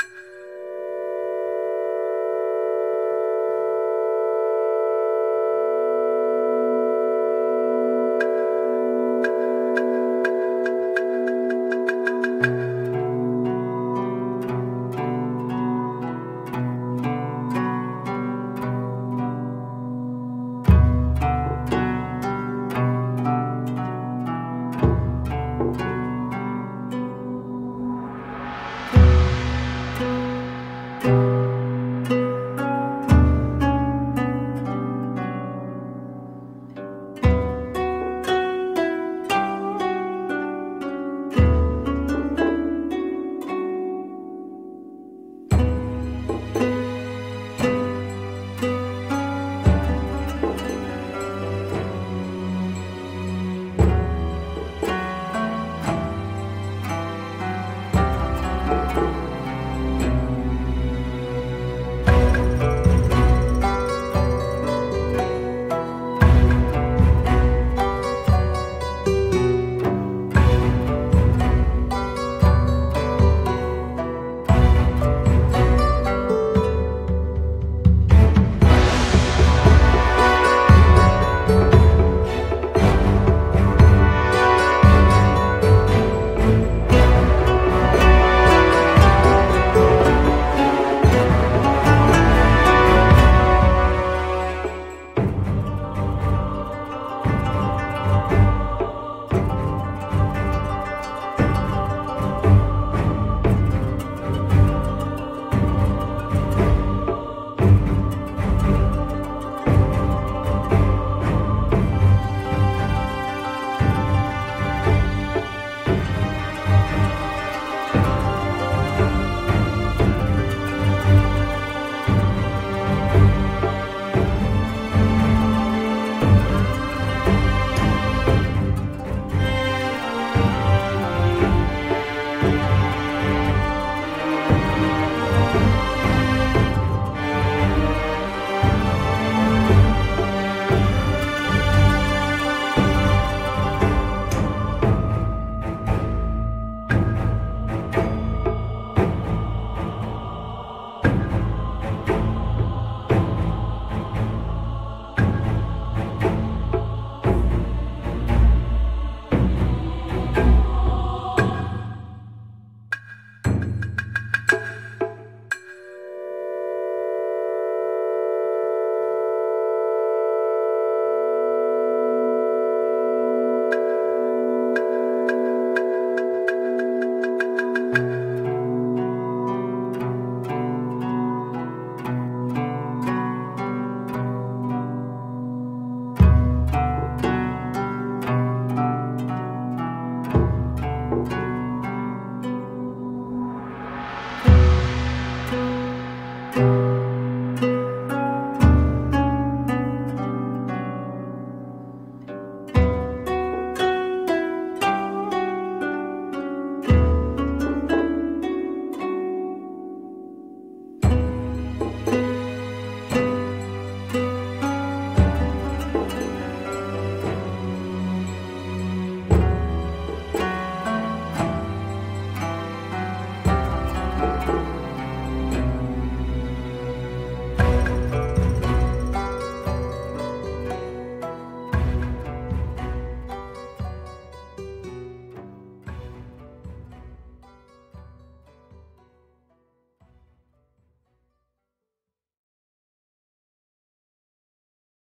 you